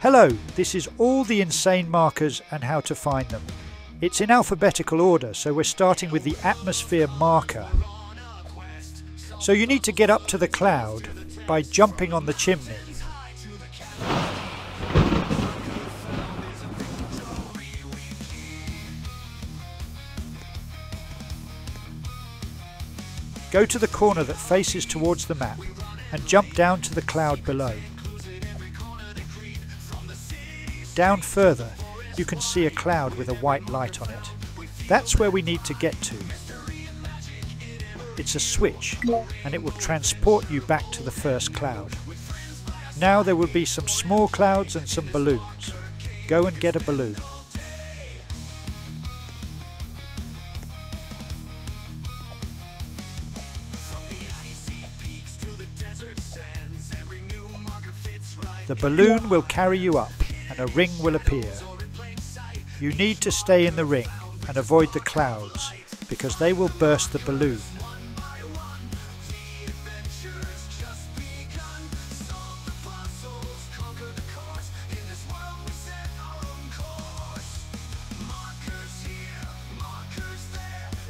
Hello, this is all the insane markers and how to find them. It's in alphabetical order, so we're starting with the atmosphere marker. So you need to get up to the cloud by jumping on the chimney. Go to the corner that faces towards the map and jump down to the cloud below. Down further, you can see a cloud with a white light on it. That's where we need to get to. It's a switch and it will transport you back to the first cloud. Now there will be some small clouds and some balloons. Go and get a balloon. The balloon will carry you up and a ring will appear. You need to stay in the ring and avoid the clouds because they will burst the balloon.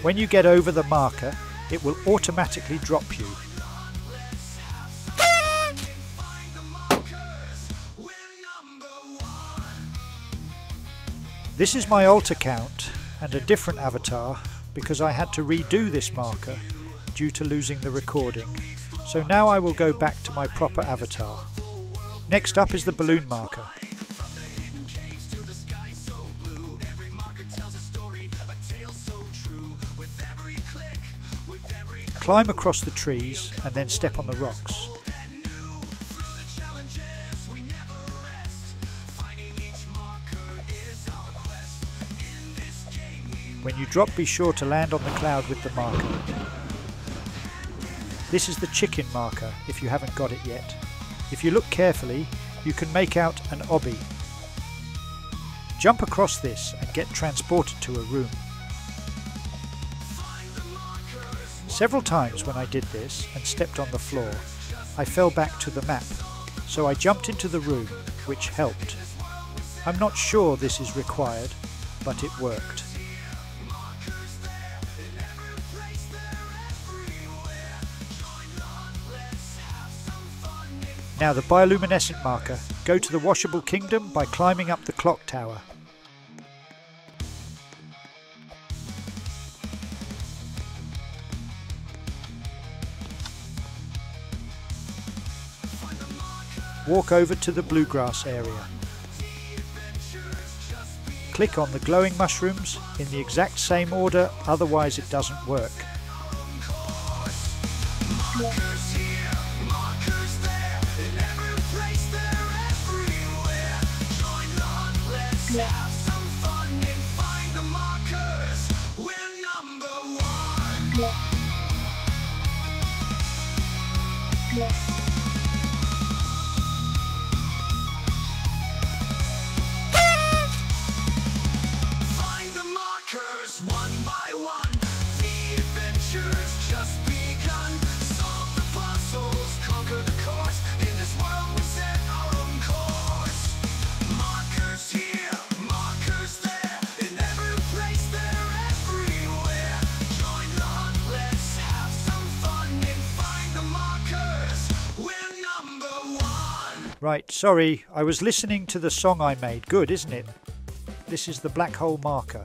When you get over the marker, it will automatically drop you. This is my alt account and a different avatar because I had to redo this marker due to losing the recording. So now I will go back to my proper avatar. Next up is the balloon marker. Climb across the trees and then step on the rocks. When you drop be sure to land on the cloud with the marker. This is the chicken marker if you haven't got it yet. If you look carefully you can make out an obby. Jump across this and get transported to a room. Several times when I did this and stepped on the floor, I fell back to the map, so I jumped into the room, which helped. I'm not sure this is required, but it worked. Now the bioluminescent marker, go to the washable kingdom by climbing up the clock tower. walk over to the bluegrass area. Click on the glowing mushrooms in the exact same order, otherwise it doesn't work. Right, sorry, I was listening to the song I made. Good, isn't it? This is the black hole marker.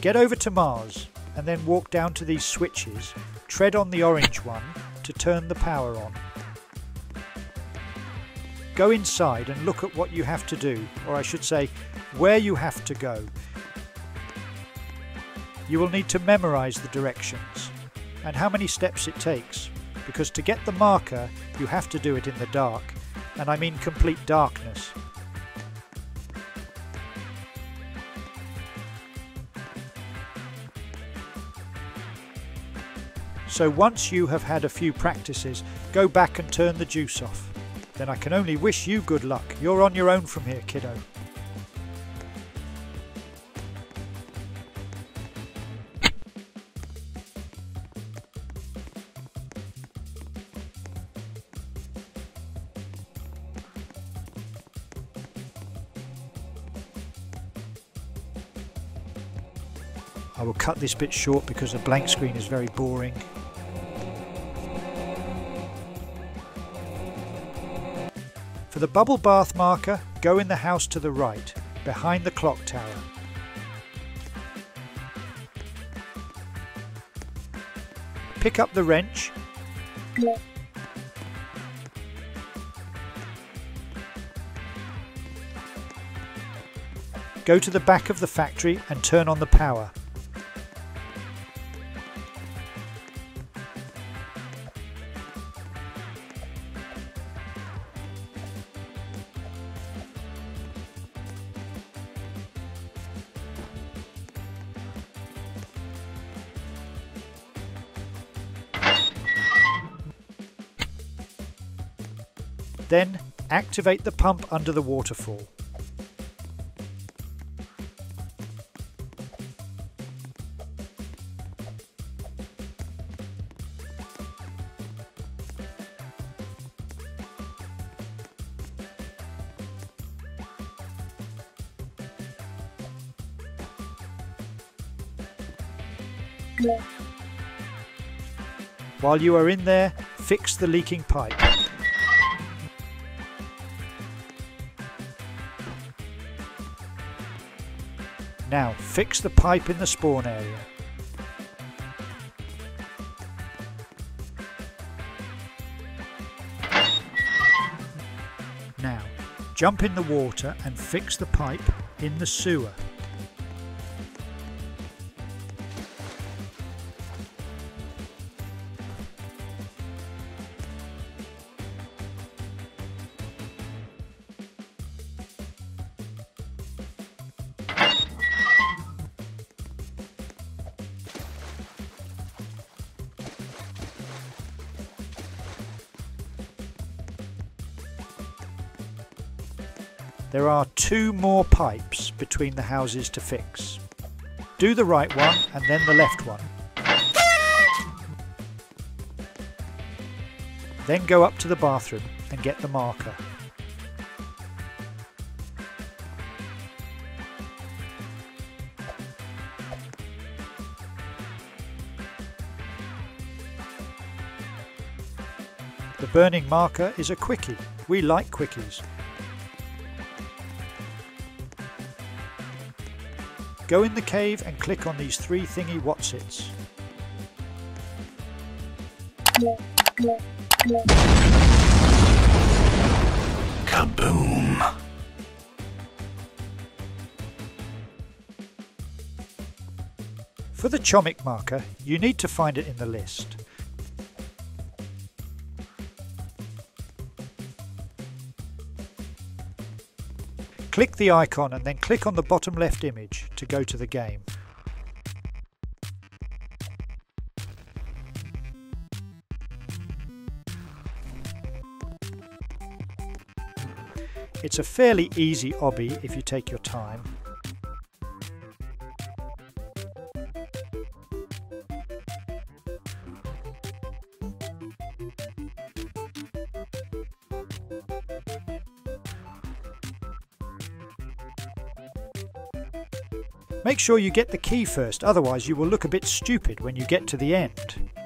Get over to Mars and then walk down to these switches, tread on the orange one to turn the power on. Go inside and look at what you have to do, or I should say, where you have to go. You will need to memorise the directions and how many steps it takes, because to get the marker you have to do it in the dark and I mean complete darkness. So once you have had a few practices, go back and turn the juice off. Then I can only wish you good luck. You're on your own from here, kiddo. I will cut this bit short because the blank screen is very boring. For the bubble bath marker, go in the house to the right, behind the clock tower. Pick up the wrench Go to the back of the factory and turn on the power. Activate the pump under the waterfall. While you are in there, fix the leaking pipe. Now fix the pipe in the spawn area. Now jump in the water and fix the pipe in the sewer. Pipes between the houses to fix. Do the right one and then the left one. Then go up to the bathroom and get the marker. The burning marker is a quickie. We like quickies. Go in the cave and click on these three thingy whatsits. Kaboom! For the Chomik marker, you need to find it in the list. Click the icon and then click on the bottom left image to go to the game. It's a fairly easy obby if you take your time. Sure you get the key first, otherwise you will look a bit stupid when you get to the end.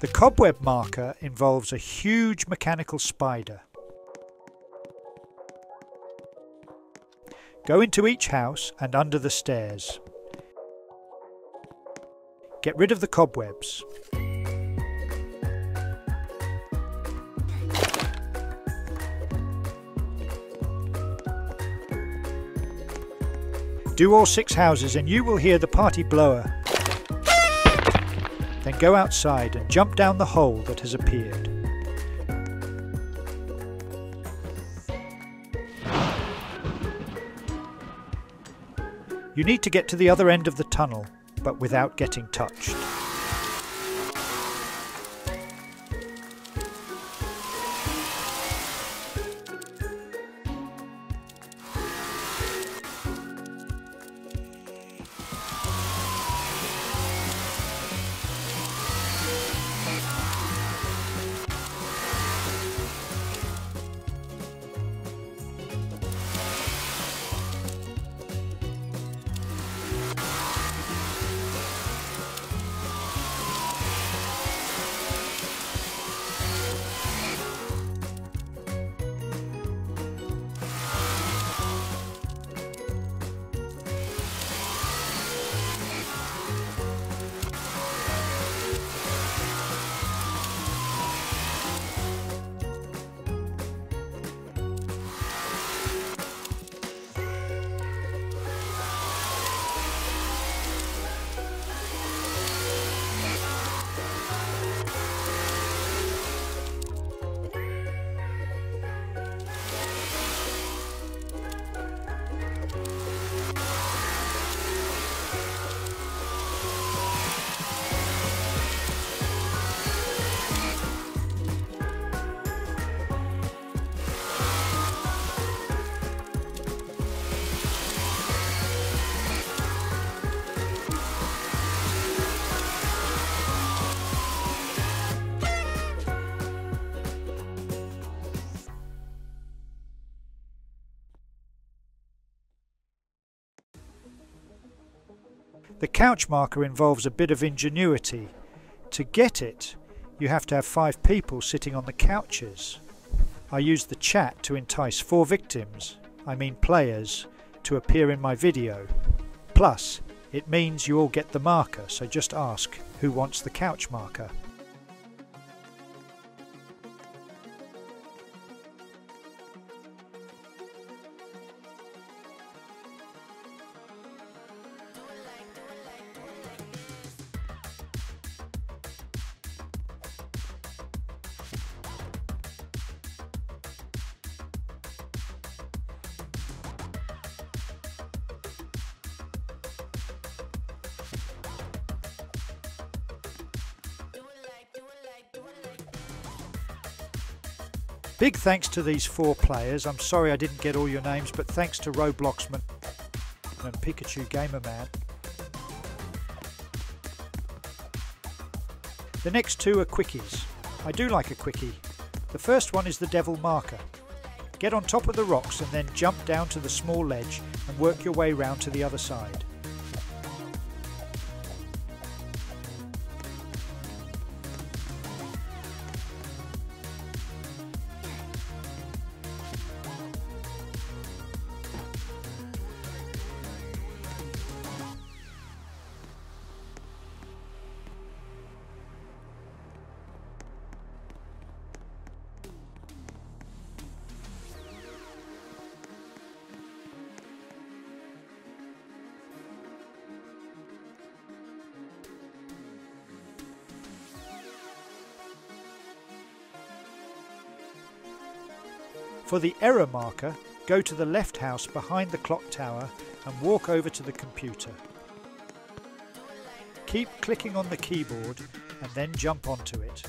The cobweb marker involves a huge mechanical spider. Go into each house and under the stairs. Get rid of the cobwebs. Do all six houses and you will hear the party blower. Go outside and jump down the hole that has appeared. You need to get to the other end of the tunnel, but without getting touched. The couch marker involves a bit of ingenuity. To get it, you have to have five people sitting on the couches. I used the chat to entice four victims, I mean players, to appear in my video. Plus, it means you all get the marker, so just ask who wants the couch marker. Big thanks to these four players. I'm sorry I didn't get all your names, but thanks to Robloxman and Pikachu Gamerman. The next two are quickies. I do like a quickie. The first one is the devil marker. Get on top of the rocks and then jump down to the small ledge and work your way round to the other side. For the error marker, go to the left house behind the clock tower and walk over to the computer. Keep clicking on the keyboard and then jump onto it.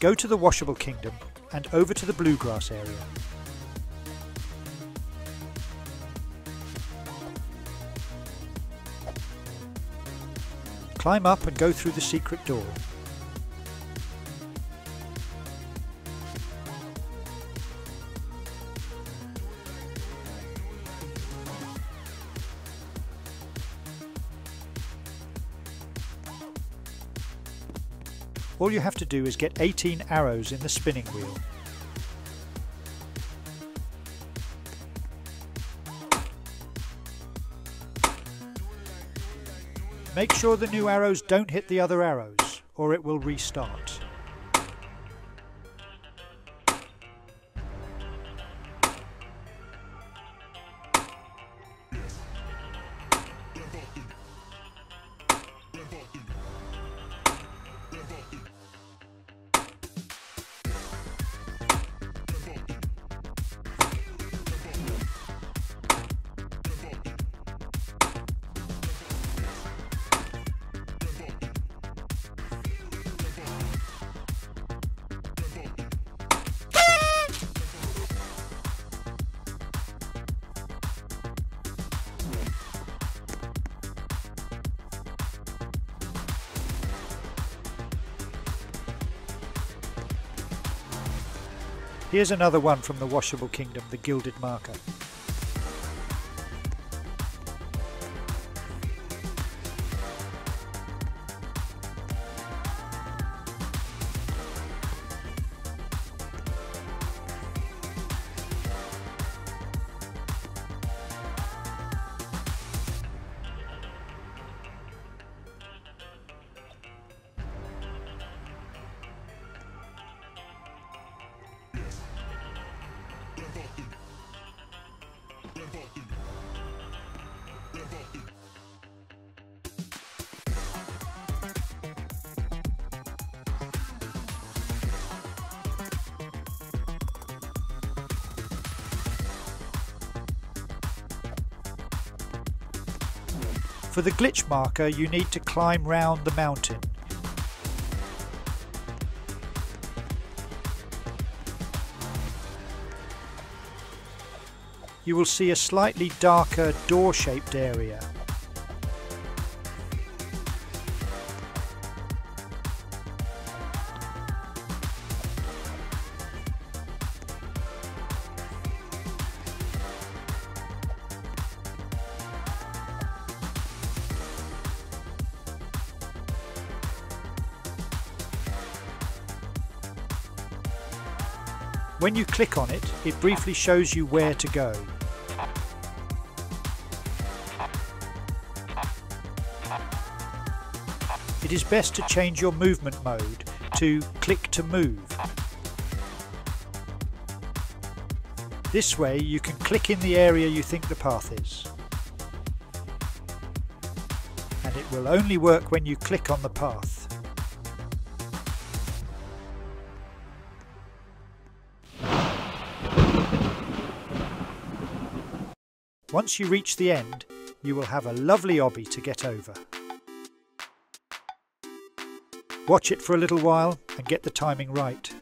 Go to the Washable Kingdom and over to the Bluegrass area. Climb up and go through the secret door. All you have to do is get 18 arrows in the spinning wheel. Make sure the new arrows don't hit the other arrows, or it will restart. Here's another one from the Washable Kingdom, the Gilded Marker. For the glitch marker you need to climb round the mountain. You will see a slightly darker door shaped area. When you click on it, it briefly shows you where to go. It is best to change your movement mode to click to move. This way you can click in the area you think the path is. And it will only work when you click on the path. Once you reach the end, you will have a lovely obby to get over. Watch it for a little while and get the timing right.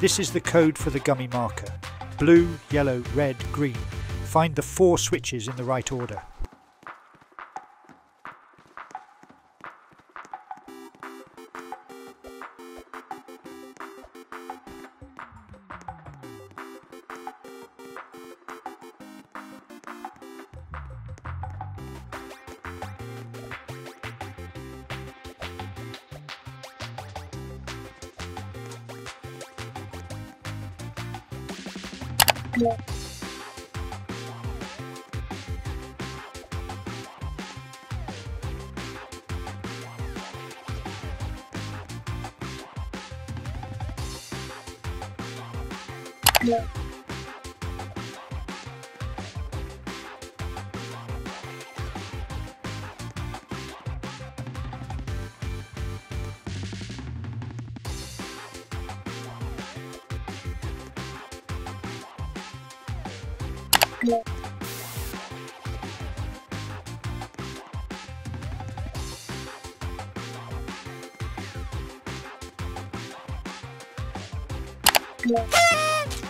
This is the code for the gummy marker. Blue, yellow, red, green. Find the four switches in the right order. thank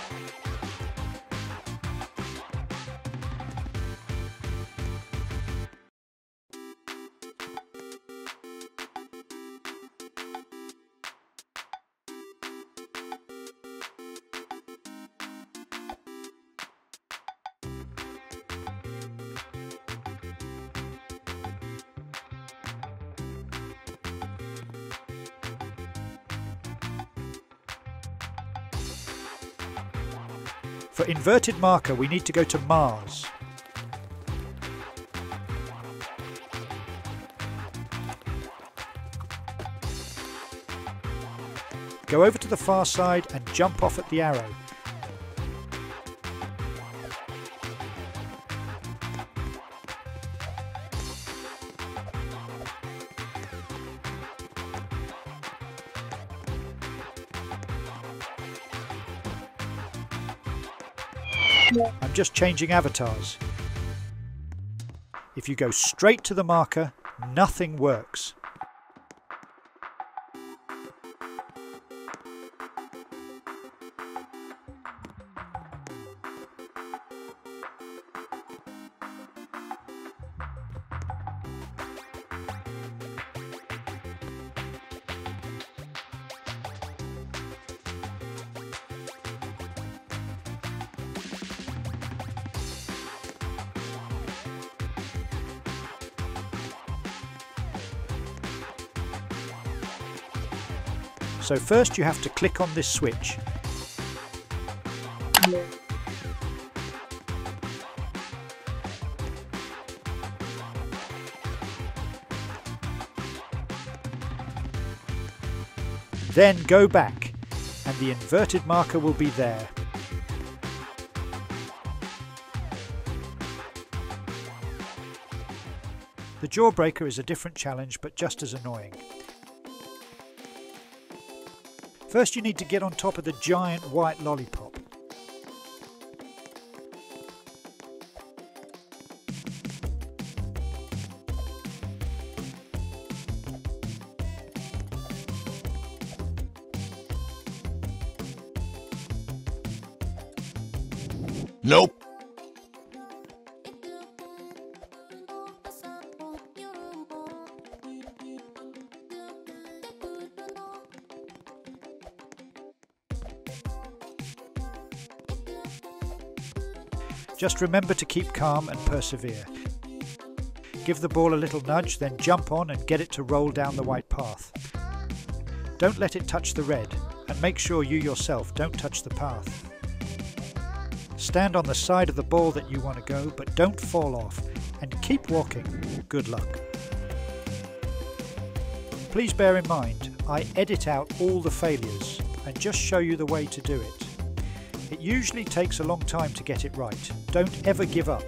inverted marker we need to go to Mars. Go over to the far side and jump off at the arrow. Just changing avatars. If you go straight to the marker, nothing works. So first you have to click on this switch. Then go back and the inverted marker will be there. The jawbreaker is a different challenge but just as annoying. First you need to get on top of the giant white lollipop. Just remember to keep calm and persevere. Give the ball a little nudge, then jump on and get it to roll down the white path. Don't let it touch the red, and make sure you yourself don't touch the path. Stand on the side of the ball that you want to go, but don't fall off, and keep walking. Good luck. Please bear in mind, I edit out all the failures and just show you the way to do it. It usually takes a long time to get it right. Don't ever give up.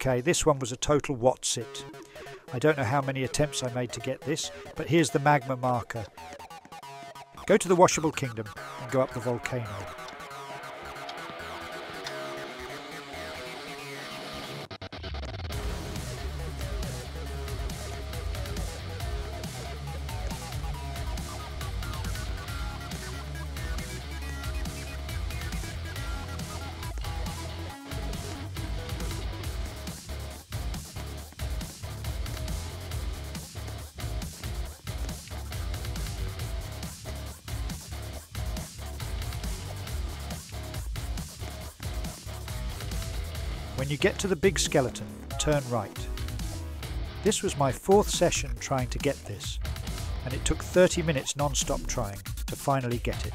Okay, this one was a total what's-it. I don't know how many attempts I made to get this, but here's the magma marker. Go to the Washable Kingdom and go up the volcano. When you get to the big skeleton, turn right. This was my fourth session trying to get this, and it took 30 minutes non-stop trying to finally get it.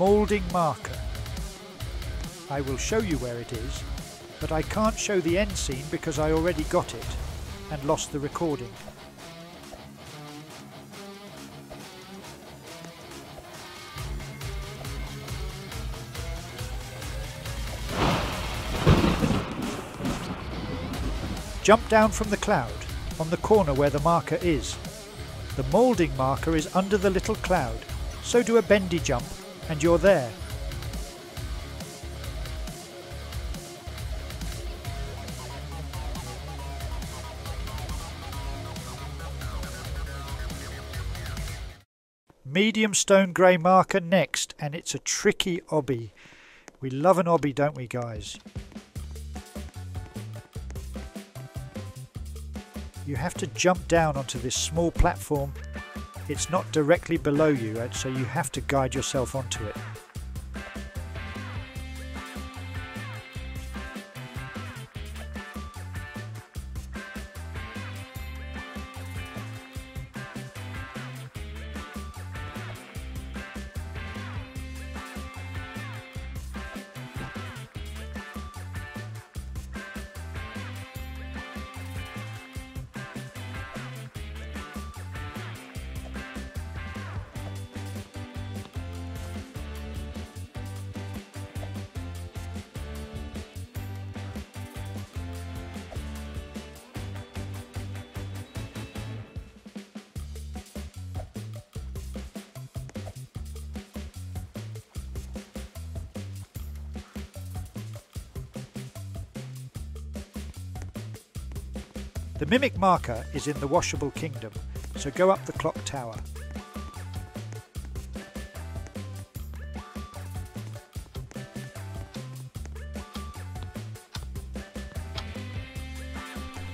Moulding marker. I will show you where it is, but I can't show the end scene because I already got it and lost the recording. Jump down from the cloud on the corner where the marker is. The malding marker is under the little cloud, so do a bendy jump and you're there. Medium stone grey marker next, and it's a tricky obby. We love an obby, don't we, guys? You have to jump down onto this small platform it's not directly below you, so you have to guide yourself onto it. Marker is in the Washable Kingdom, so go up the clock tower.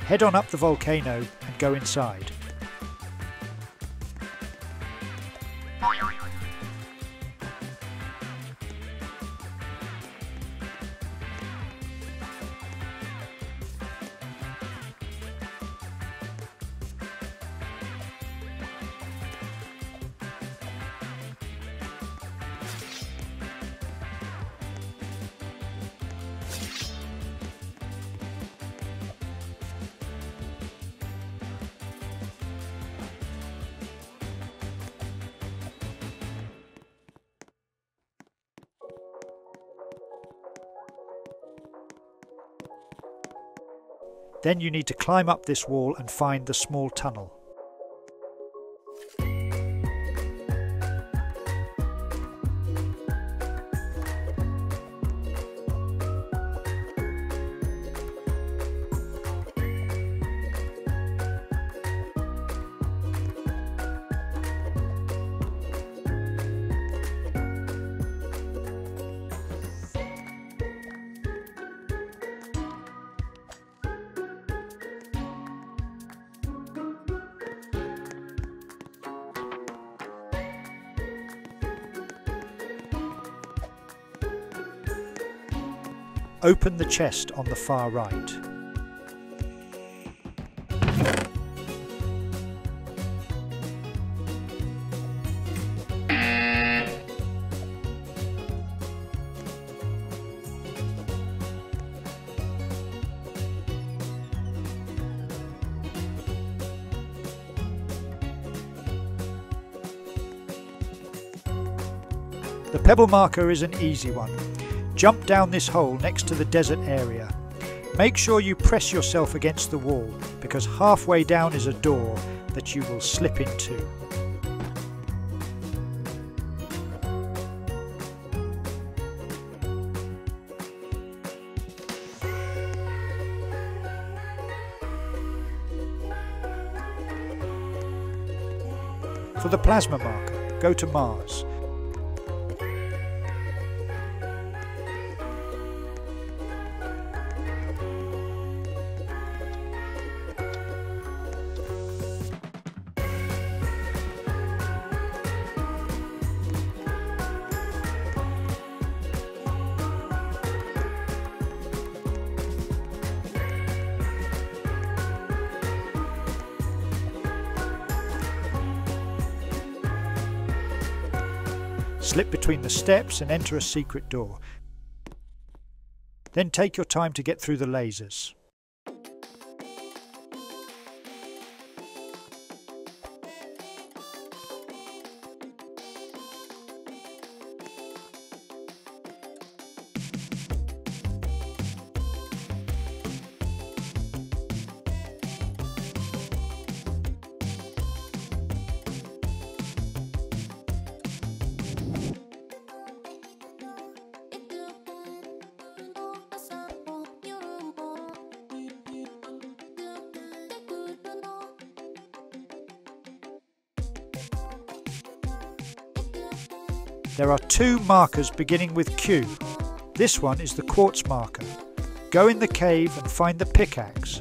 Head on up the volcano and go inside. Then you need to climb up this wall and find the small tunnel. Open the chest on the far right. The pebble marker is an easy one. Jump down this hole next to the desert area. Make sure you press yourself against the wall because halfway down is a door that you will slip into. For the plasma marker, go to Mars. Steps and enter a secret door. Then take your time to get through the lasers. There are two markers beginning with Q. This one is the quartz marker. Go in the cave and find the pickaxe.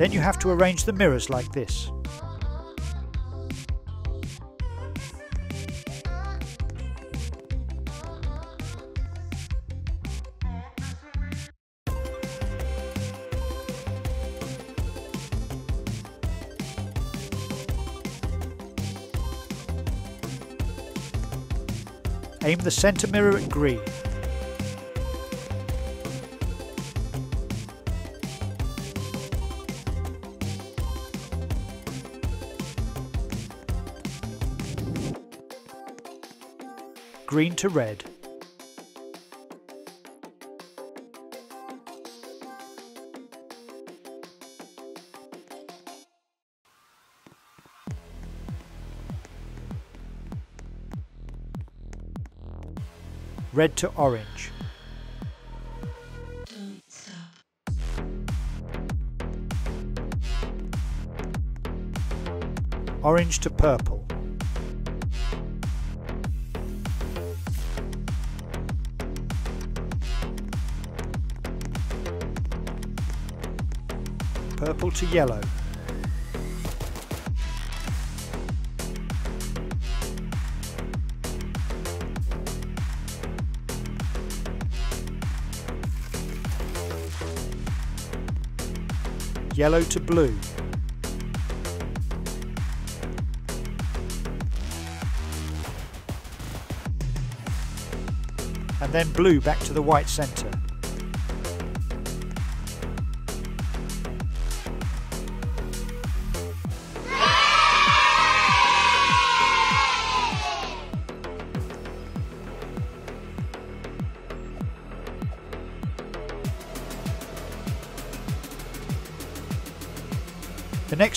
Then you have to arrange the mirrors like this. Aim the centre mirror at green. Green to red. red to orange. Orange to purple. To yellow. yellow to blue. And then blue back to the white centre.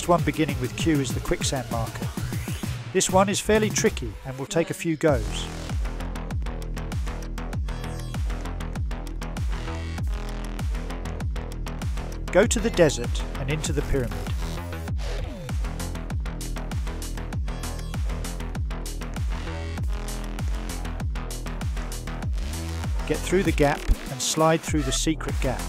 Next one beginning with Q is the quicksand marker. This one is fairly tricky and will take a few goes. Go to the desert and into the pyramid. Get through the gap and slide through the secret gap.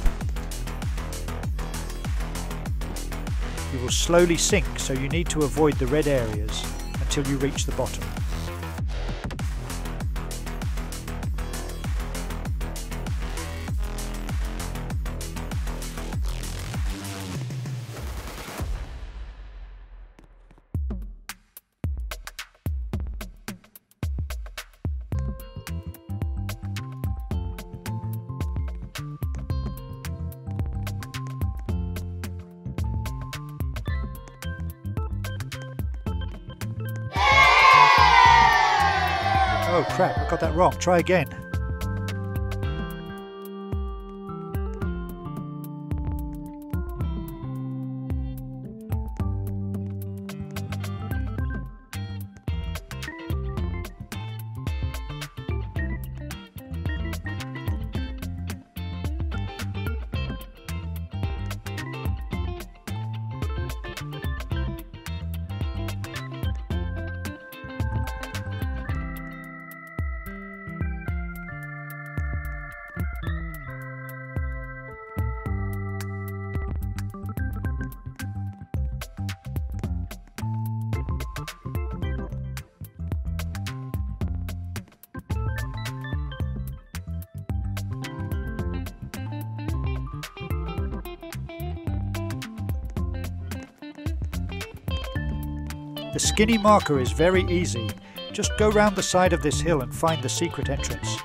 Will slowly sink so you need to avoid the red areas until you reach the bottom. Oh crap, I got that wrong. Try again. Skinny marker is very easy. Just go round the side of this hill and find the secret entrance.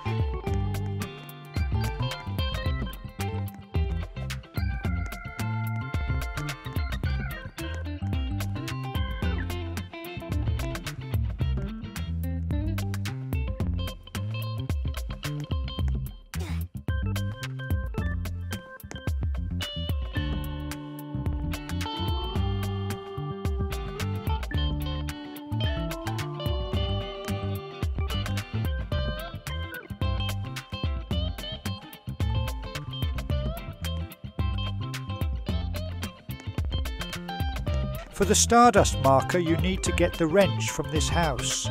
For the Stardust marker you need to get the wrench from this house.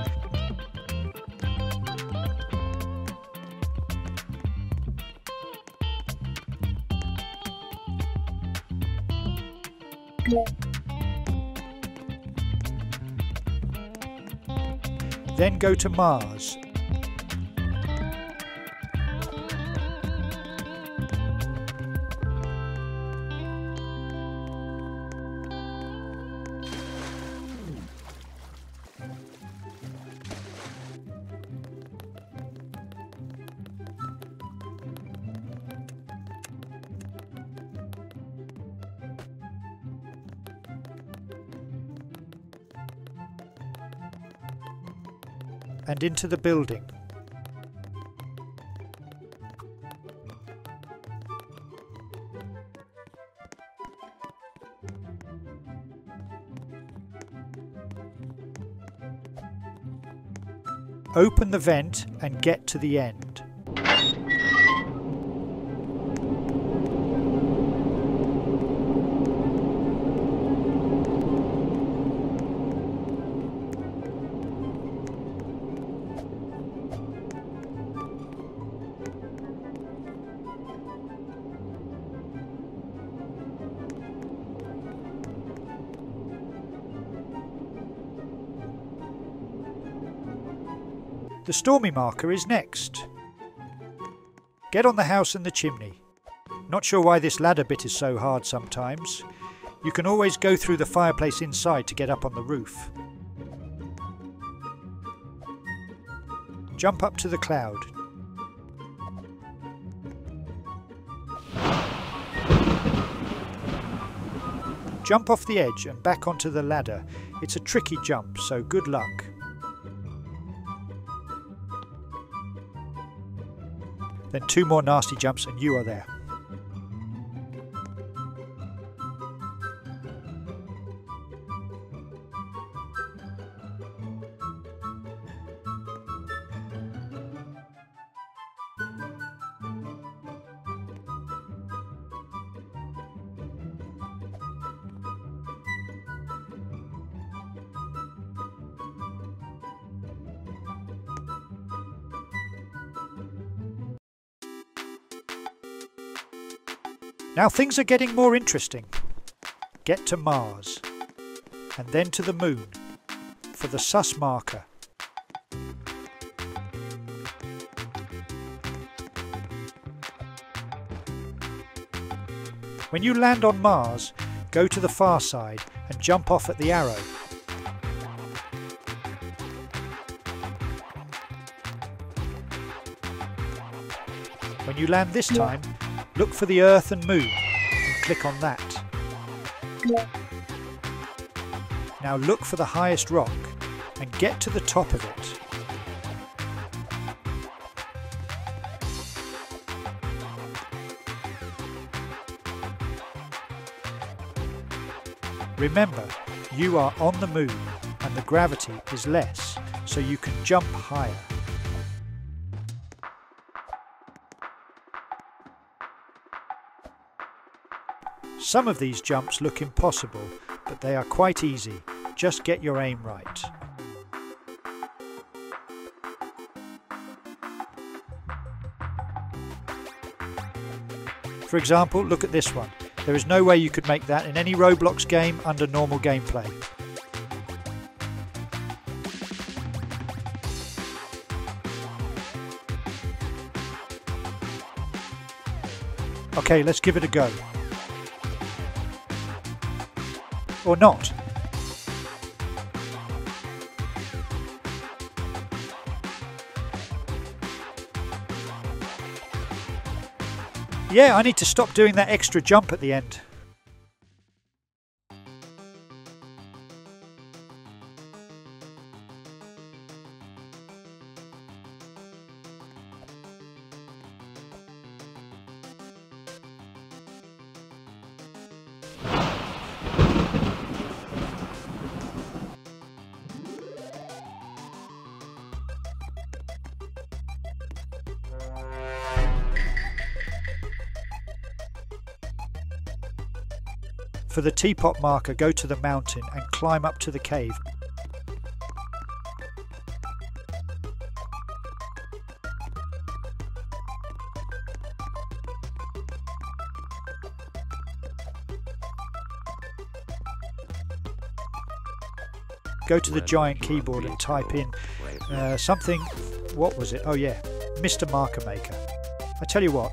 Then go to Mars. And into the building. Open the vent and get to the end. The stormy marker is next. Get on the house and the chimney. Not sure why this ladder bit is so hard sometimes. You can always go through the fireplace inside to get up on the roof. Jump up to the cloud. Jump off the edge and back onto the ladder. It's a tricky jump, so good luck. Then two more nasty jumps and you are there. Now things are getting more interesting. Get to Mars, and then to the Moon for the sus marker. When you land on Mars, go to the far side and jump off at the arrow. When you land this time, look for the Earth and Moon and click on that. Now look for the highest rock and get to the top of it. Remember, you are on the moon and the gravity is less, so you can jump higher. Some of these jumps look impossible, but they are quite easy. Just get your aim right. For example, look at this one. There is no way you could make that in any Roblox game under normal gameplay. Okay, let's give it a go. Or not. Yeah, I need to stop doing that extra jump at the end. For the teapot marker, go to the mountain and climb up to the cave. Go to the giant keyboard and type in uh, something, what was it? Oh yeah, Mr. Marker Maker. I tell you what,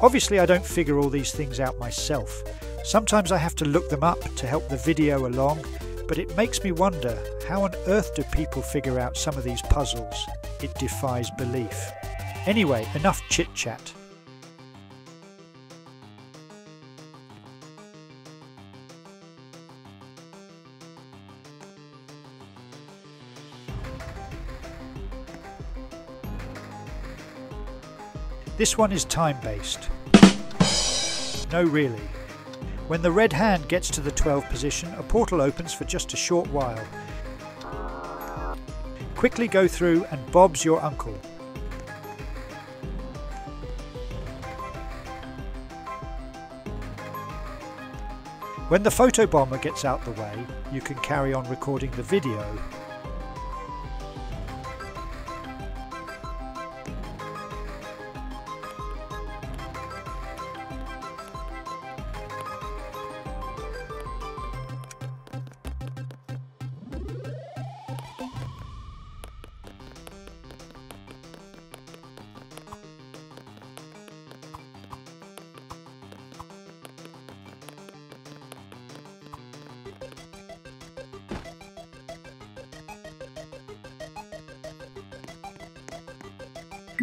obviously I don't figure all these things out myself. Sometimes I have to look them up to help the video along, but it makes me wonder how on earth do people figure out some of these puzzles? It defies belief. Anyway, enough chit chat. This one is time based. No, really. When the red hand gets to the 12 position, a portal opens for just a short while. Quickly go through and Bob's your uncle. When the photobomber gets out the way, you can carry on recording the video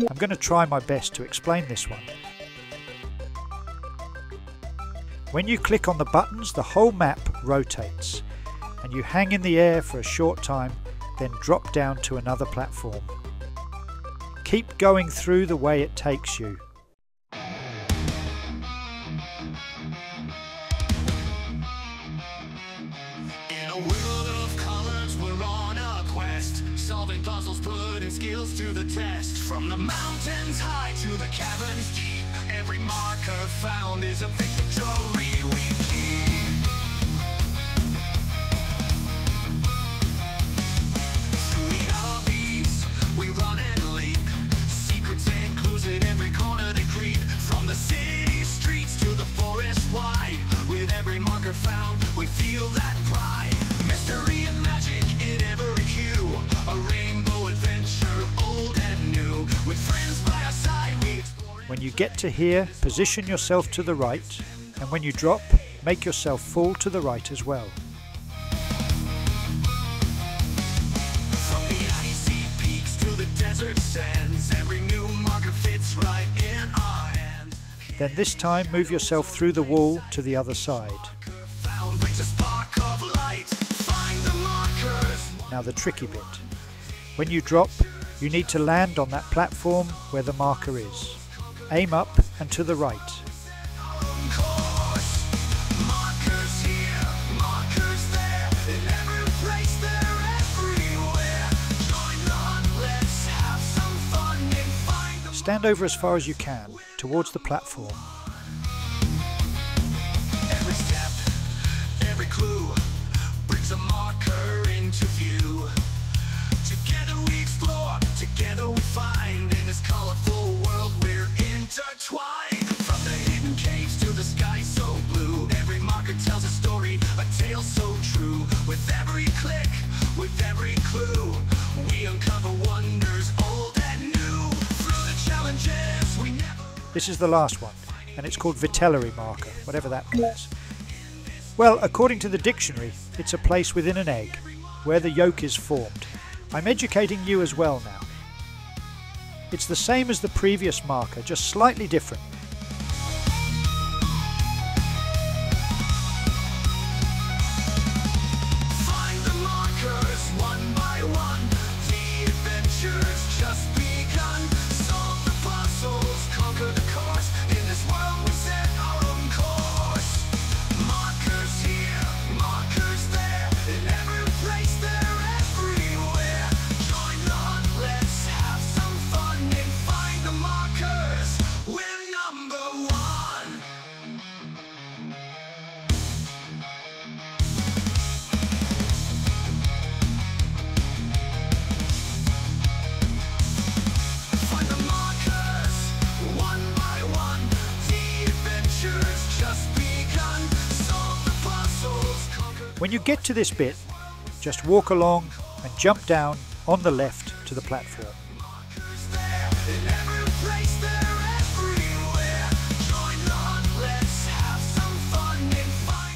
I'm going to try my best to explain this one. When you click on the buttons, the whole map rotates and you hang in the air for a short time, then drop down to another platform. Keep going through the way it takes you. Here, position yourself to the right, and when you drop, make yourself fall to the right as well. From the icy peaks to the desert sands, every new marker fits right in our hands. Then this time move yourself through the wall to the other side. Found brings a spark of light. Find the markers. Now the tricky bit. When you drop, you need to land on that platform where the marker is. Aim up and to the right. Stand over as far as you can towards the platform. This is the last one, and it's called Vitellary marker, whatever that means. Well, according to the dictionary, it's a place within an egg where the yolk is formed. I'm educating you as well now. It's the same as the previous marker, just slightly different. When you get to this bit, just walk along and jump down on the left to the platform.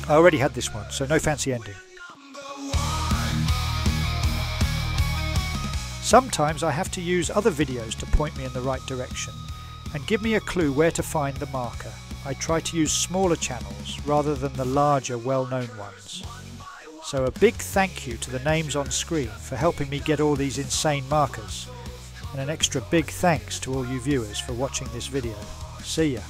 I already had this one, so no fancy ending. Sometimes I have to use other videos to point me in the right direction and give me a clue where to find the marker. I try to use smaller channels rather than the larger well-known ones. So a big thank you to the names on screen for helping me get all these insane markers. And an extra big thanks to all you viewers for watching this video. See ya!